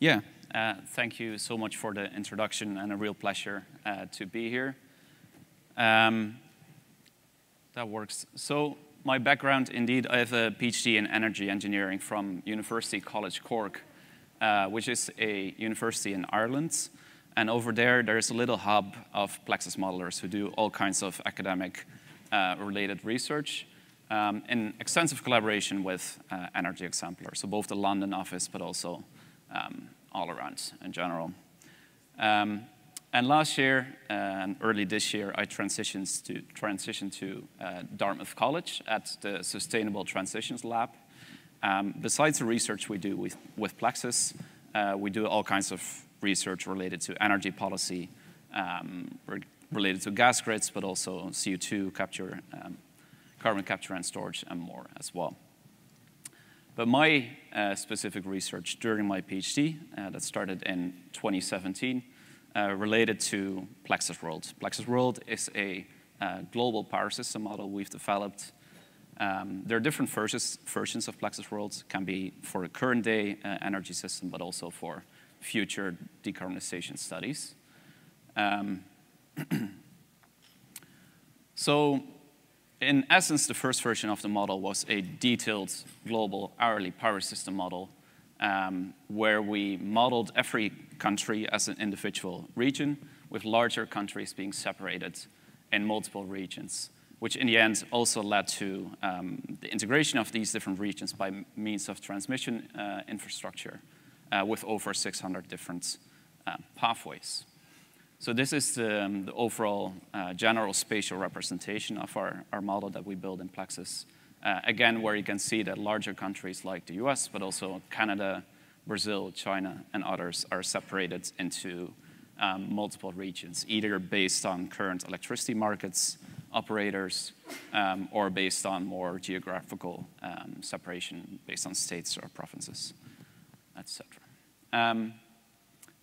Yeah, uh, thank you so much for the introduction and a real pleasure uh, to be here. Um, that works. So my background, indeed, I have a PhD in energy engineering from University College Cork, uh, which is a university in Ireland. And over there, there's a little hub of PLEXOS modelers who do all kinds of academic uh, related research um, in extensive collaboration with uh, Energy Exemplar, so both the London office, but also um, all around in general. Um, and last year uh, and early this year, I transitioned to, transitioned to uh, Dartmouth College at the Sustainable Transitions Lab. Um, besides the research we do with, with PLEXOS, uh, we do all kinds of research related to energy policy, um, re related to gas grids, but also CO2 capture, um, carbon capture and storage, and more as well. But my uh, specific research during my PhD uh, that started in 2017 uh, related to PLEXOS World. PLEXOS World is a uh, global power system model we've developed. Um, there are different versions, versions of PLEXOS World. Can be for a current day uh, energy system, but also for future decarbonization studies. Um, so in essence, the first version of the model was a detailed global hourly power system model um, where we modeled every country as an individual region, with larger countries being separated in multiple regions, which in the end also led to um, the integration of these different regions by means of transmission uh, infrastructure uh, with over 600 different uh, pathways. So this is the, um, the overall uh, general spatial representation of our, our model that we build in PLEXOS. Uh, again, where you can see that larger countries like the US, but also Canada, Brazil, China, and others are separated into um, multiple regions, either based on current electricity markets, operators, um, or based on more geographical um, separation based on states or provinces, etc.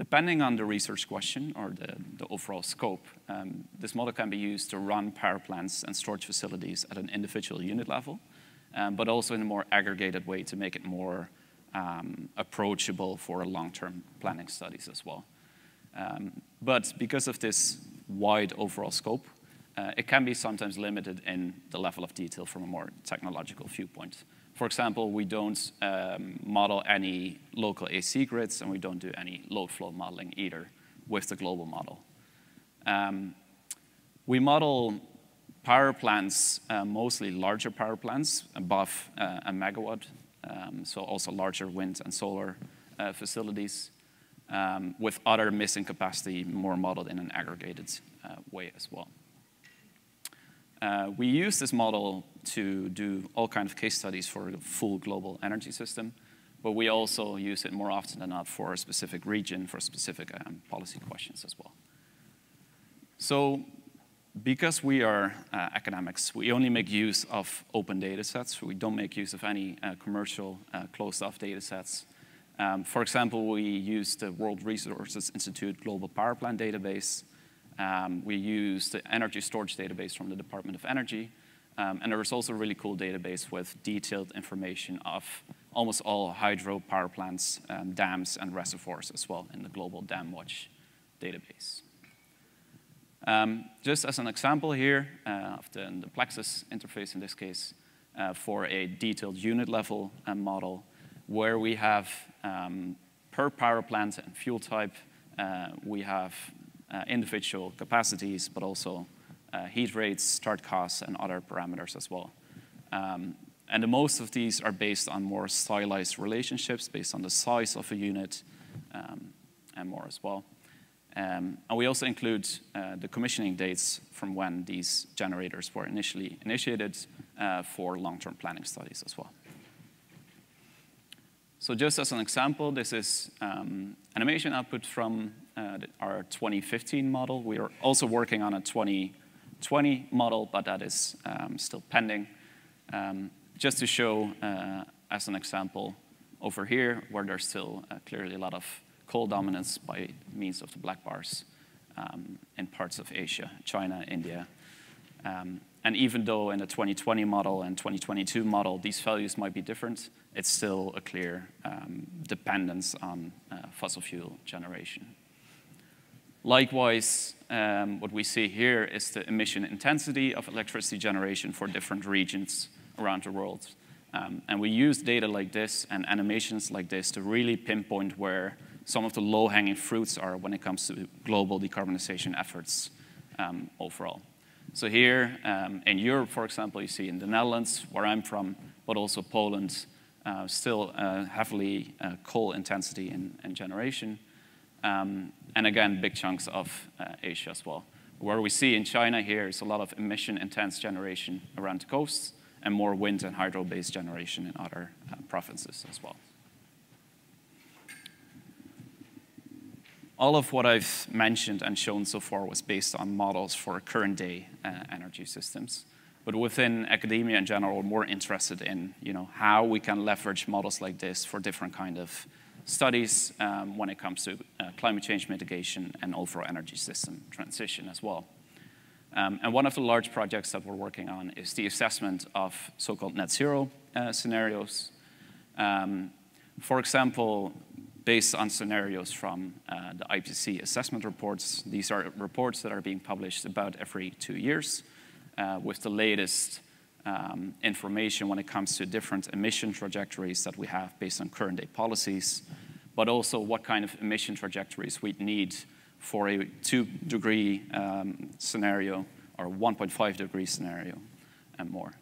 Depending on the research question or the, the overall scope, um, this model can be used to run power plants and storage facilities at an individual unit level, um, but also in a more aggregated way to make it more um, approachable for long-term planning studies as well. Um, but because of this wide overall scope, uh, it can be sometimes limited in the level of detail from a more technological viewpoint. For example, we don't um, model any local AC grids, and we don't do any load flow modeling either with the global model. Um, we model power plants, uh, mostly larger power plants above uh, a megawatt, um, so also larger wind and solar uh, facilities, um, with other missing capacity more modeled in an aggregated uh, way as well. Uh, we use this model to do all kinds of case studies for the full global energy system, but we also use it more often than not for a specific region, for specific um, policy questions as well. So because we are uh, academics, we only make use of open data sets. We don't make use of any uh, commercial uh, closed-off data sets. Um, for example, we use the World Resources Institute Global Power Plant database um, we use the energy storage database from the Department of Energy. Um, and there is also a really cool database with detailed information of almost all hydro power plants, um, dams, and reservoirs as well in the Global Dam Watch database. Um, just as an example here uh, of the, the, PLEXOS interface in this case uh, for a detailed unit level uh, model where we have um, per power plant and fuel type, uh, we have individual capacities, but also uh, heat rates, start costs, and other parameters as well. Um, and the most of these are based on more stylized relationships, based on the size of a unit, um, and more as well. Um, and we also include uh, the commissioning dates from when these generators were initially initiated uh, for long-term planning studies as well. So just as an example, this is um, animation output from uh, our 2015 model. We are also working on a 2020 model, but that is um, still pending. Um, just to show, uh, as an example, over here, where there's still uh, clearly a lot of coal dominance by means of the black bars um, in parts of Asia, China, India, Um, and even though in the 2020 model and 2022 model, these values might be different, it's still a clear um, dependence on uh, fossil fuel generation. Likewise, um, what we see here is the emission intensity of electricity generation for different regions around the world. Um, and we use data like this and animations like this to really pinpoint where some of the low-hanging fruits are when it comes to global decarbonization efforts um, overall. So here um, in Europe, for example, you see in the Netherlands, where I'm from, but also Poland, uh, still uh, heavily uh, coal intensity in, in generation. Um, and again, big chunks of uh, Asia as well. Where we see in China here is a lot of emission-intense generation around the coasts and more wind and hydro-based generation in other uh, provinces as well. All of what I've mentioned and shown so far was based on models for current day uh, energy systems. But within academia in general, we're more interested in you know, how we can leverage models like this for different kind of studies um, when it comes to uh, climate change mitigation and overall energy system transition as well. Um, and one of the large projects that we're working on is the assessment of so-called net zero uh, scenarios. Um, for example, based on scenarios from uh, the IPCC assessment reports. These are reports that are being published about every two years uh, with the latest um, information when it comes to different emission trajectories that we have based on current day policies, but also what kind of emission trajectories we'd need for a two degree um, scenario or 1.5 degree scenario and more.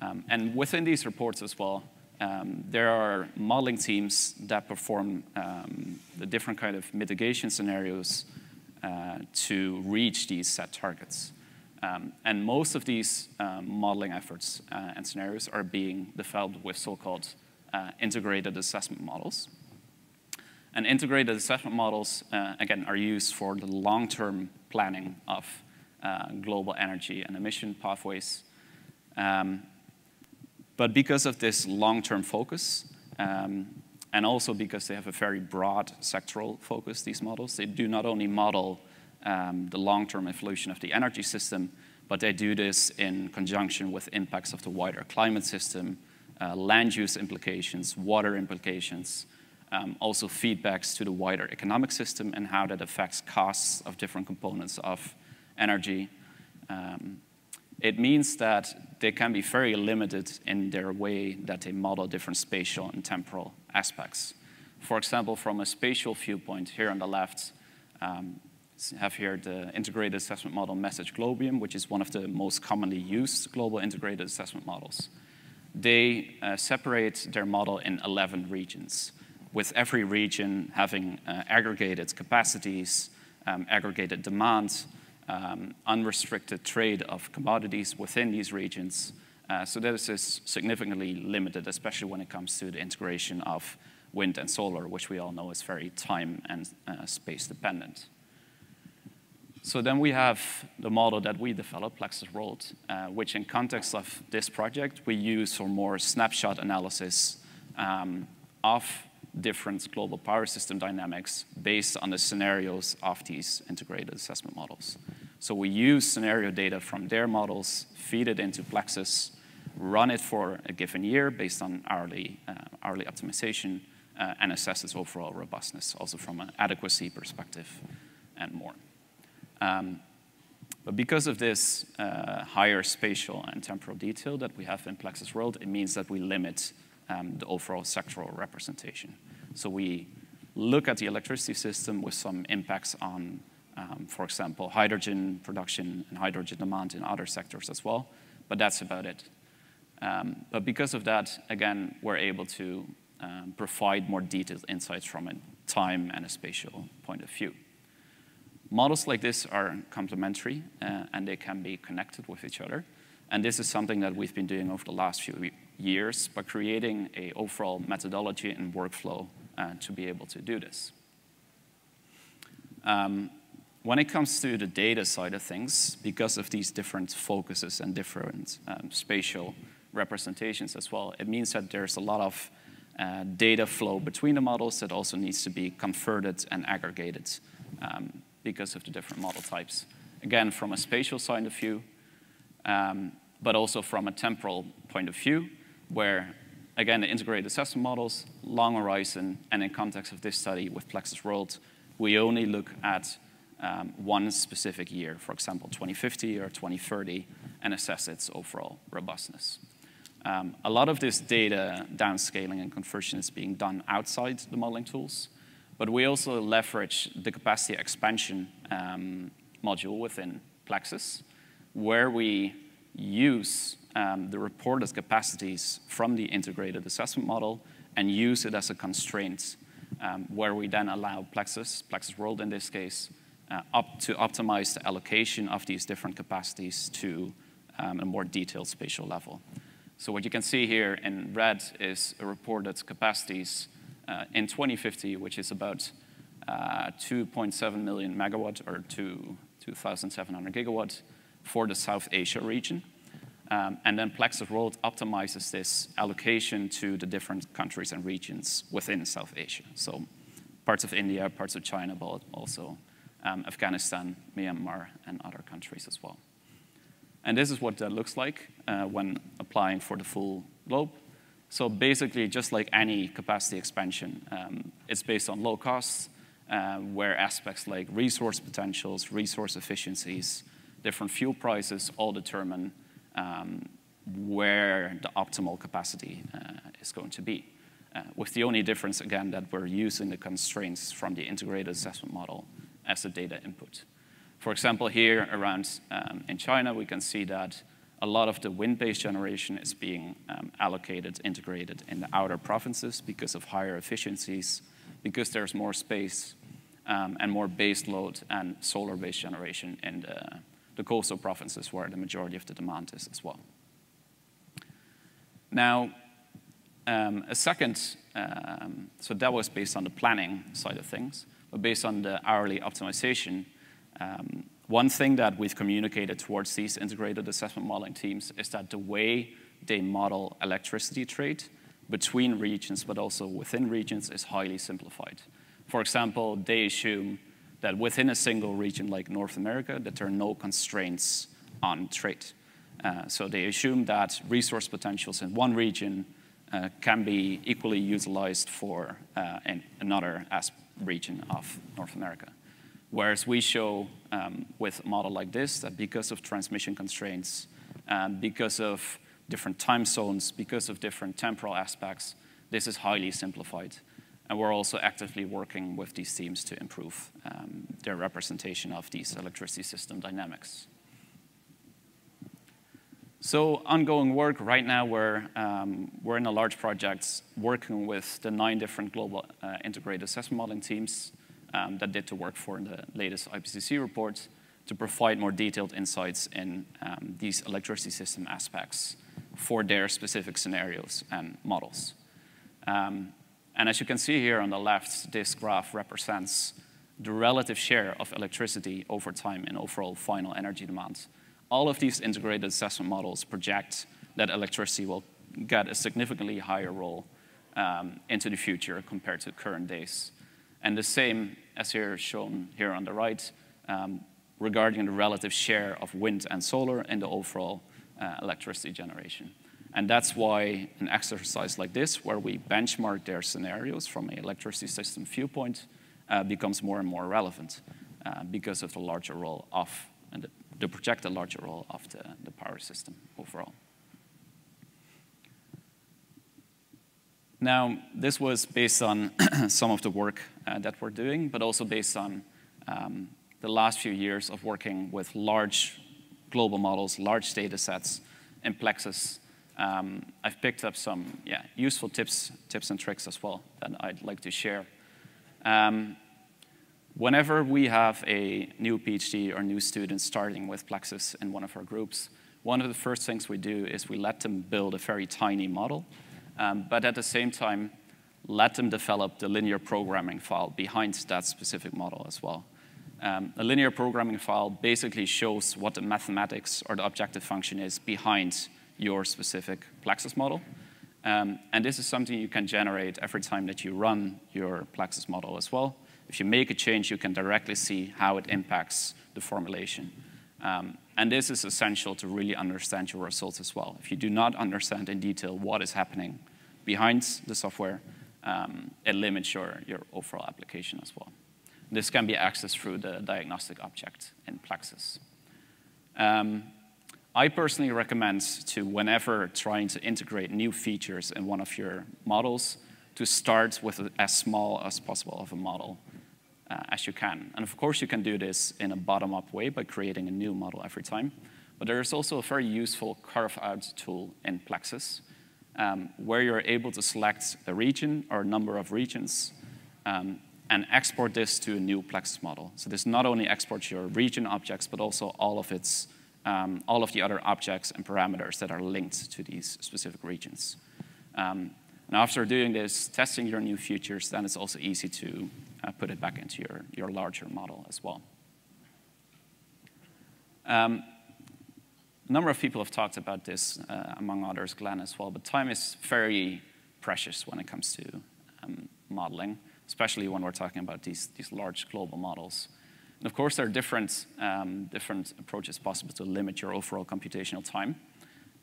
Um, and within these reports as well, um, there are modeling teams that perform um, the different kind of mitigation scenarios uh, to reach these set targets. Um, and most of these um, modeling efforts uh, and scenarios are being developed with so-called uh, integrated assessment models. And integrated assessment models, uh, again, are used for the long-term planning of uh, global energy and emission pathways. Um, but because of this long-term focus, um, and also because they have a very broad sectoral focus, these models, they do not only model um, the long-term evolution of the energy system, but they do this in conjunction with impacts of the wider climate system, uh, land use implications, water implications, um, also feedbacks to the wider economic system and how that affects costs of different components of energy. Um, it means that they can be very limited in their way that they model different spatial and temporal aspects. For example, from a spatial viewpoint, here on the left, um, have here the integrated assessment model MESSAGE-GLOBIOM, which is one of the most commonly used global integrated assessment models. They uh, separate their model in 11 regions, with every region having uh, aggregated capacities, um, aggregated demand, um, unrestricted trade of commodities within these regions. Uh, so this is significantly limited, especially when it comes to the integration of wind and solar, which we all know is very time and uh, space dependent. So then we have the model that we developed, PLEXOS World, uh, which in context of this project, we use for more snapshot analysis um, of different global power system dynamics based on the scenarios of these integrated assessment models. So we use scenario data from their models, feed it into PLEXOS, run it for a given year based on hourly, uh, hourly optimization, uh, and assess its overall robustness, also from an adequacy perspective and more. Um, but because of this uh, higher spatial and temporal detail that we have in PLEXOS World, it means that we limit um, the overall sectoral representation. So we look at the electricity system with some impacts on, um, for example, hydrogen production and hydrogen demand in other sectors as well, but that's about it. Um, but because of that, again, we're able to um, provide more detailed insights from a time and a spatial point of view. Models like this are complementary uh, and they can be connected with each other. And this is something that we've been doing over the last few years by creating a overall methodology and workflow uh, to be able to do this. Um, when it comes to the data side of things, because of these different focuses and different um, spatial representations as well, it means that there's a lot of uh, data flow between the models that also needs to be converted and aggregated um, because of the different model types. Again, from a spatial side of view, um, but also from a temporal point of view, where, again, the integrated assessment models, long horizon, and in context of this study with PLEXOS World, we only look at um, one specific year, for example, 2050 or 2030, and assess its overall robustness. Um, a lot of this data downscaling and conversion is being done outside the modeling tools, but we also leverage the capacity expansion um, module within PLEXOS, where we use um, the reported capacities from the integrated assessment model and use it as a constraint, um, where we then allow PLEXOS, PLEXOS World in this case, uh, up to optimize the allocation of these different capacities to um, a more detailed spatial level. So what you can see here in red is a reported capacities in 2050, which is about uh, 2.7 million megawatt or 2,700 gigawatts for the South Asia region. Um, and then PLEXOS World optimizes this allocation to the different countries and regions within South Asia. So parts of India, parts of China, but also um, Afghanistan, Myanmar, and other countries as well. And this is what that looks like uh, when applying for the full globe. So basically, just like any capacity expansion, um, it's based on low costs, uh, where aspects like resource potentials, resource efficiencies, different fuel prices all determine um, where the optimal capacity uh, is going to be. Uh, with the only difference, again, that we're using the constraints from the integrated assessment model as a data input. For example, here around um, in China, we can see that a lot of the wind-based generation is being um, allocated, integrated in the outer provinces because of higher efficiencies, because there's more space um, and more base load and solar-based generation in the, the coastal provinces where the majority of the demand is as well. Now, um, a second, um, so that was based on the planning side of things, but based on the hourly optimization, um, one thing that we've communicated towards these integrated assessment modeling teams is that the way they model electricity trade between regions, but also within regions, is highly simplified. For example, they assume that within a single region like North America, that there are no constraints on trade. Uh, so they assume that resource potentials in one region uh, can be equally utilized for uh, another region of North America. Whereas we show um, with a model like this that because of transmission constraints, um, because of different time zones, because of different temporal aspects, this is highly simplified. And we're also actively working with these teams to improve um, their representation of these electricity system dynamics. So ongoing work, right now we're, um, we're in a large project working with the nine different global uh, integrated assessment modeling teams um, that did the work for the latest IPCC reports to provide more detailed insights in um, these electricity system aspects for their specific scenarios and models. Um, and as you can see here on the left, this graph represents the relative share of electricity over time in overall final energy demand. All of these integrated assessment models project that electricity will get a significantly higher role um, into the future compared to current days. And the same as here shown here on the right um, regarding the relative share of wind and solar in the overall uh, electricity generation. And that's why an exercise like this, where we benchmark their scenarios from an electricity system viewpoint, uh, becomes more and more relevant uh, because of the larger role of, and the, the projected larger role of the, the power system overall. Now, this was based on some of the work uh, that we're doing, but also based on um, the last few years of working with large global models, large data sets in PLEXOS. Um, I've picked up some yeah, useful tips, tips and tricks as well that I'd like to share. Um, whenever we have a new PhD or new student starting with PLEXOS in one of our groups, one of the first things we do is we let them build a very tiny model um, but at the same time, let them develop the linear programming file behind that specific model as well. Um, a linear programming file basically shows what the mathematics or the objective function is behind your specific PLEXOS model. Um, and this is something you can generate every time that you run your PLEXOS model as well. If you make a change, you can directly see how it impacts the formulation. Um, And this is essential to really understand your results as well. If you do not understand in detail what is happening behind the software, um, it limits your, your overall application as well. This can be accessed through the diagnostic object in PLEXOS. Um, I personally recommend to, whenever trying to integrate new features in one of your models, to start with as small as possible of a model uh, as you can. And of course, you can do this in a bottom-up way by creating a new model every time. But there's also a very useful carve-out tool in PLEXOS, um, where you're able to select a region or a number of regions um, and export this to a new PLEXOS model. So this not only exports your region objects, but also all of its um, all of the other objects and parameters that are linked to these specific regions. Um, and after doing this, testing your new features, then it's also easy to uh, put it back into your, your larger model as well. Um, a number of people have talked about this, uh, among others, Glenn as well, but time is very precious when it comes to um, modeling, especially when we're talking about these, these large global models. And of course, there are different, um, different approaches possible to limit your overall computational time.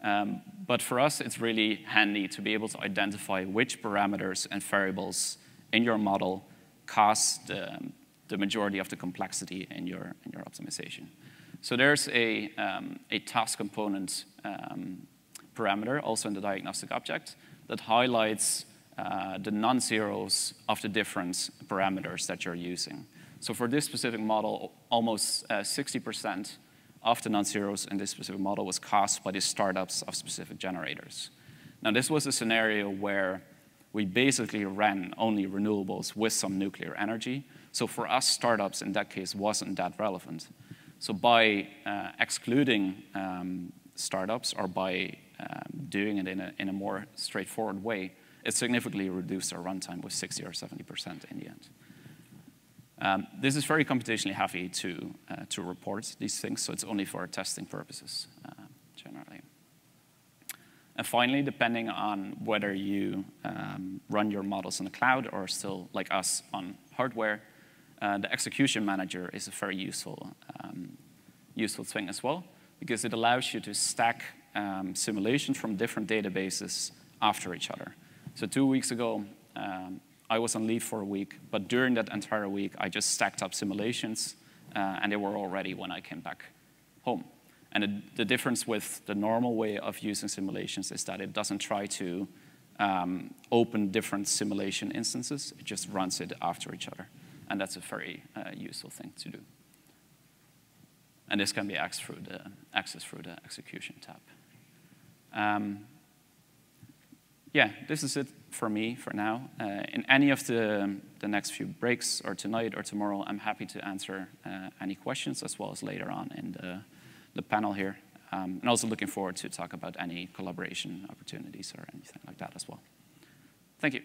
Um, but for us, it's really handy to be able to identify which parameters and variables in your model cause the, the majority of the complexity in your, in your optimization. So there's a, um, a task component um, parameter, also in the diagnostic object, that highlights uh, the non-zeros of the different parameters that you're using. So for this specific model, almost 60% uh, of the non-zeros in this specific model was caused by the startups of specific generators. Now, this was a scenario where we basically ran only renewables with some nuclear energy. So for us, startups in that case wasn't that relevant. So by uh, excluding um, startups or by um, doing it in a, in a more straightforward way, it significantly reduced our runtime with 60 or 70% in the end. Um, this is very computationally heavy to, uh, to report these things, so it's only for testing purposes, uh, generally. And finally, depending on whether you um, run your models in the cloud or still, like us, on hardware, uh, the execution manager is a very useful, um, useful thing as well, because it allows you to stack um, simulations from different databases after each other. So two weeks ago, um, I was on leave for a week, but during that entire week, I just stacked up simulations, uh, and they were all ready when I came back home. And the, the, difference with the normal way of using simulations is that it doesn't try to um, open different simulation instances, it just runs it after each other. And that's a very uh, useful thing to do. And this can be accessed through the, accessed through the execution tab. Um, yeah, this is it for me for now. Uh, in any of the, the next few breaks, or tonight or tomorrow, I'm happy to answer uh, any questions as well as later on in the, the panel here. Um, and also looking forward to talk about any collaboration opportunities or anything like that as well. Thank you.